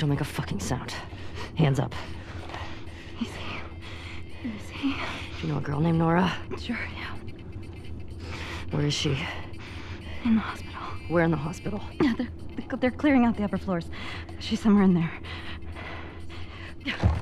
Don't make a fucking sound. Hands up. Do you know a girl named Nora? Sure, yeah. Where is she? In the hospital. Where in the hospital? Yeah, they're, they're clearing out the upper floors. She's somewhere in there. Yeah.